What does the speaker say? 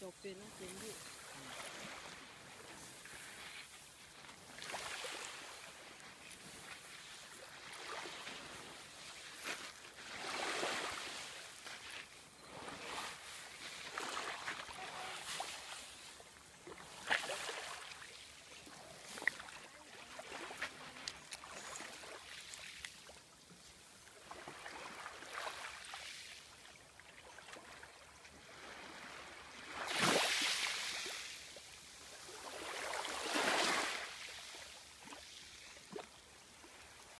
จบเป็นนะเป็นพี่